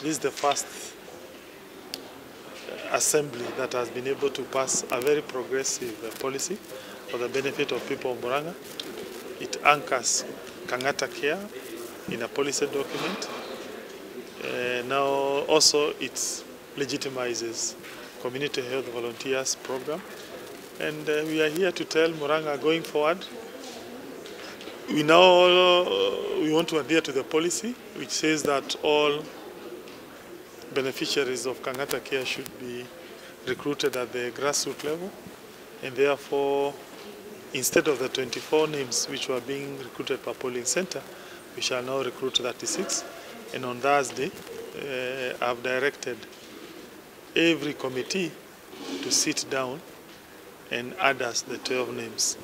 This is the first assembly that has been able to pass a very progressive uh, policy for the benefit of people of Murang'a. It anchors Kang'ata Care in a policy document. Uh, now also it legitimizes community health volunteers program. And uh, we are here to tell Murang'a going forward, we now uh, we want to adhere to the policy which says that all beneficiaries of Kang'ata Care should be recruited at the grassroots level and therefore instead of the 24 names which were being recruited per polling center we shall now recruit 36 and on Thursday uh, I've directed every committee to sit down and add us the 12 names.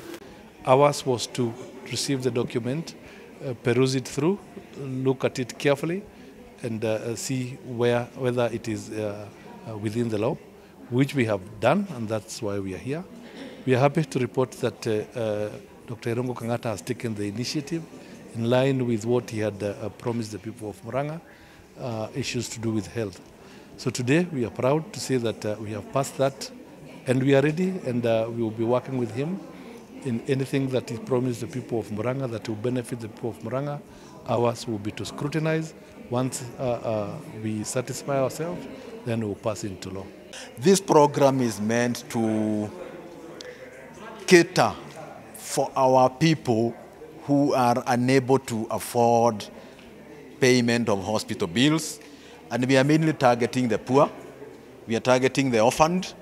Ours was to receive the document, uh, peruse it through, look at it carefully, and uh, see where whether it is uh, uh, within the law, which we have done, and that's why we are here. We are happy to report that uh, uh, Dr. Irungu Kang'ata has taken the initiative in line with what he had promised the people of Murang'a, issues to do with health. So today we are proud to say that we have passed that, and we are ready, and we will be working with him in anything that he promised the people of Murang'a that will benefit the people of Murang'a. Ours will be to scrutinize. Once uh, uh, we satisfy ourselves, then we'll pass into law. This program is meant to cater for our people who are unable to afford payment of hospital bills. And we are mainly targeting the poor, we are targeting the orphaned,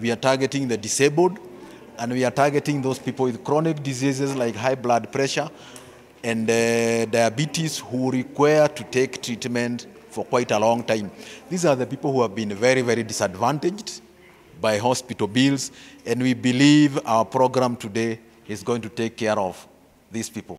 we are targeting the disabled, and we are targeting those people with chronic diseases like high blood pressure and uh, diabetes who require to take treatment for quite a long time. These are the people who have been very, very disadvantaged by hospital bills, and we believe our program today is going to take care of these people.